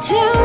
till